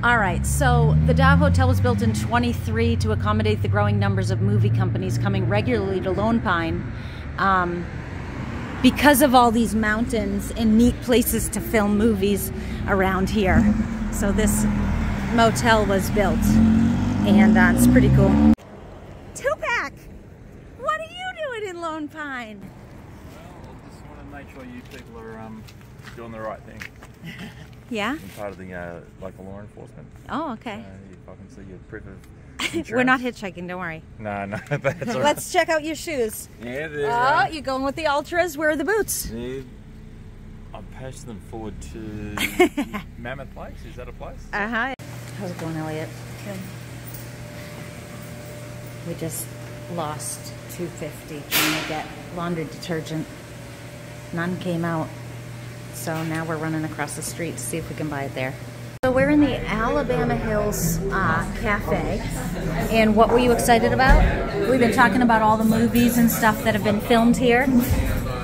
All right, so the Dow Hotel was built in 23 to accommodate the growing numbers of movie companies coming regularly to Lone Pine. Um, because of all these mountains and neat places to film movies around here. So this motel was built and uh, it's pretty cool. Tupac, what are you doing in Lone Pine? Well, I just want to make sure you people are um, doing the right thing. Yeah? I'm part of the uh, local law enforcement. Oh, Uh, okay. if I can see your proof of We're not hitchhiking, don't worry. No, no, that's all right. Let's check out your shoes. Yeah, they're, Oh, uh, you're going with the Ultras. Where are the boots? they're- I passed them forward to Mammoth Place. Is that a place? Uh huh. How's it going, Elliot? Good. We just lost 250 trying to get laundry detergent. None came out. So now we're running across the street to see if we can buy it there. So we're in the Alabama Hills uh, Cafe. And what were you excited about? We've been talking about all the movies and stuff that have been filmed here.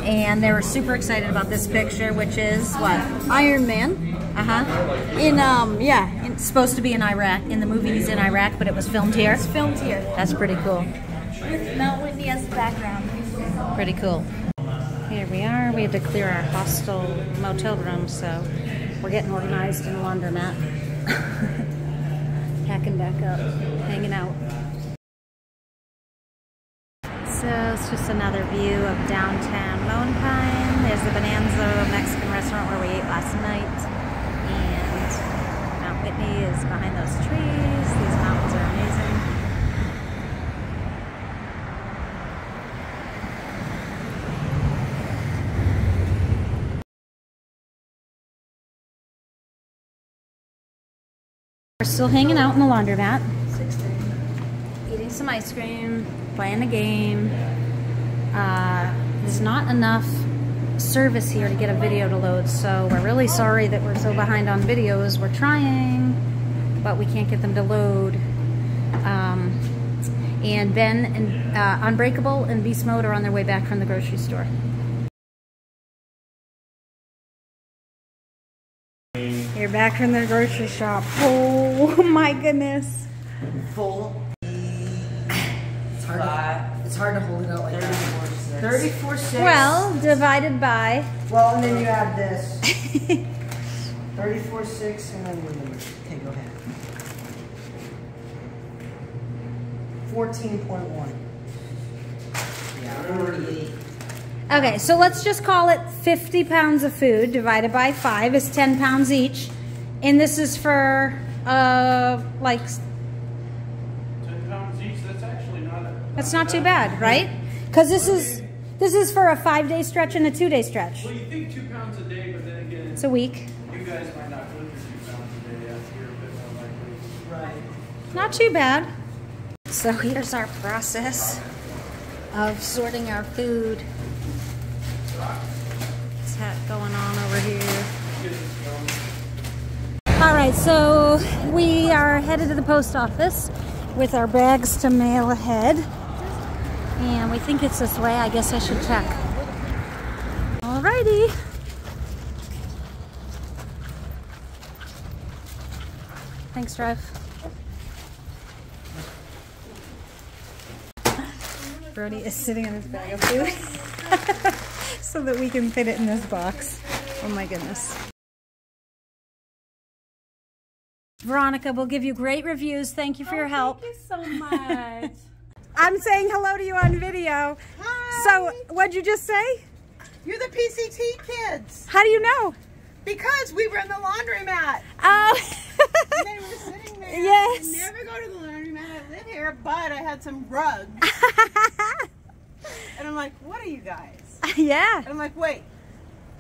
And they were super excited about this picture, which is what? Iron Man. Uh huh. In um yeah, It's supposed to be in Iraq. In the movie, he's in Iraq, but it was filmed here. it's filmed here That's pretty cool. with Mount Whitney as the background. Pretty cool. Here we are. We had to clear our hostel motel room, so we're getting organized in the laundromat. Packing back up, hanging out. So it's just another view of downtown Lone Pine. There's the Bonanza Mexican restaurant where we ate last night. And Mount Whitney is behind those trees. These mountains are amazing. We're still hanging out in the laundromat. Eating some ice cream, playing a game. Uh, there's not enough service here to get a video to load, so we're really sorry that we're so behind on videos. We're trying, but we can't get them to load. Um, and Ben and uh, Unbreakable and Beast Mode are on their way back from the grocery store. You're back from the grocery shop. Oh my goodness. full. It's hard, to, it's hard to hold it out like that. 34 6. Well, divided by. well, and then you add this. 34 6, and then. Okay, go ahead. 14.1. Yeah, 48. Okay, so let's just call it 50 pounds of food divided by 5 is 10 pounds each. And this is for, uh, like, Ten pounds each, that's actually not a. that's not too bad, right? Because this is, this is for a five day stretch and a two day stretch. Well, you think two pounds a day, but then again, It's a week. you guys might not go for two pounds a day, that's you're a bit more likely. Right. Not too bad. So here's our process of sorting our food. Going on over here? All right, so we are headed to the post office with our bags to mail ahead. And we think it's this way. I guess I should check. Alrighty. Thanks, Drive. Brody is sitting on his bag of food so that we can fit it in this box. Oh my goodness. Veronica we'll give you great reviews. Thank you for your oh, help. Thank you so much. I'm saying hello to you on video. Hi. So, what'd you just say? You're the PCT kids How do you know? because we were in the laundromat. Oh, And they were sitting there. Yes. I never go to the laundromat. I live here, but I had some rugs. and I'm like, what are you guys? yeah, And I'm like, wait,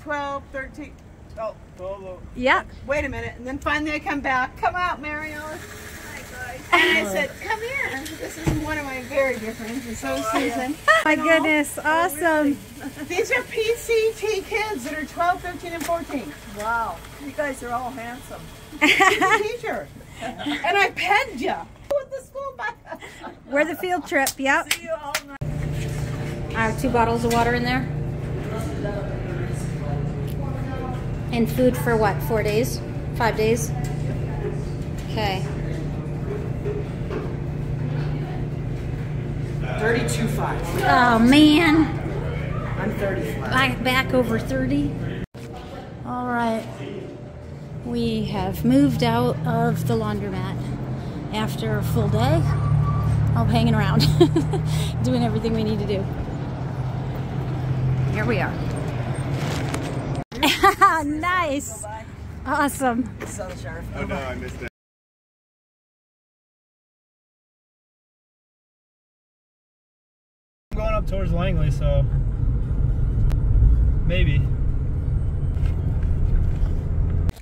12, 13. Oh, oh, oh. yeah. wait a minute. And then finally I come back. Come out, Mary Alice. And I said, come here. This is one of my very dear friends. And so is Susan. My goodness, awesome. These are PCT kids that are 12, 13, and 14. Wow. You guys are all handsome. She's a teacher. and I pegged you. With the school bus. We're the field trip, yep. See you all night. I have two bottles of water in there. And food for what, four days? Five days? Okay. Thirty-two five. Oh man. I'm thirty back, back over 30. All right. We have moved out of the laundromat after a full day of hanging around, doing everything we need to do. Here we are. nice. Awesome. Saw the sheriff. Oh no, I missed it. I'm going up towards Langley, so maybe.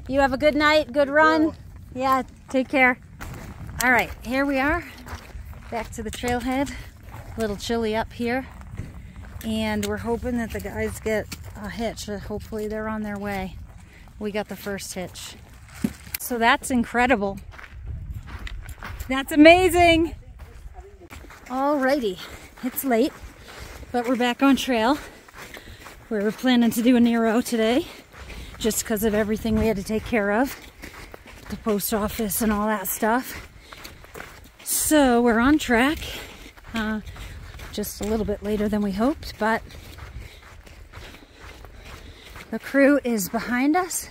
You have a good night, good run. Yeah, take care. All right, here we are. Back to the trailhead. A little chilly up here. And we're hoping that the guys get a hitch. Uh, Hopefully they're on their way. We got the first hitch. So that's incredible. That's amazing. Alrighty, it's late, but we're back on trail. We were planning to do a Nero today just because of everything we had to take care of the post office and all that stuff so we're on track uh, just a little bit later than we hoped but the crew is behind us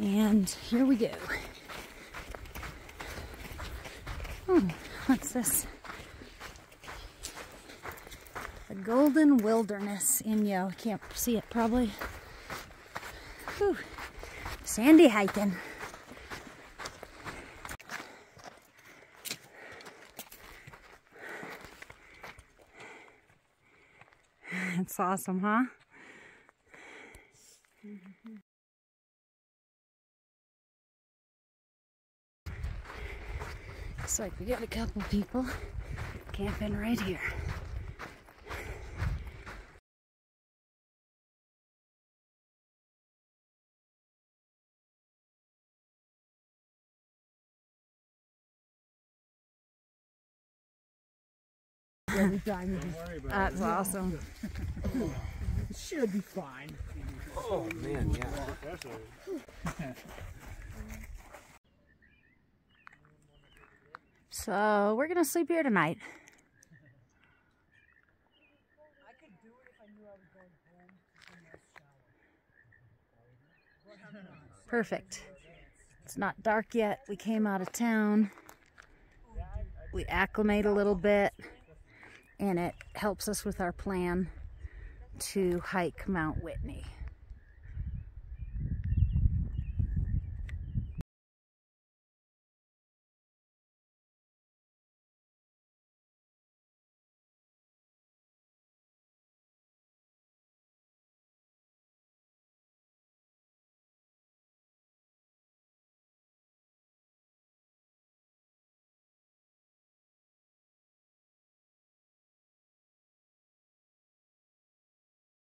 and here we go hmm, what's this the Golden Wilderness Inyo. Can't see it probably. Whew. Sandy hiking. It's awesome, huh? Looks like we got a couple people camping right here. That's awesome. Should be fine. Oh man, yeah. So we're gonna sleep here tonight. Perfect. It's not dark yet. We came out of town. We acclimate a little bit and it helps us with our plan to hike Mount Whitney.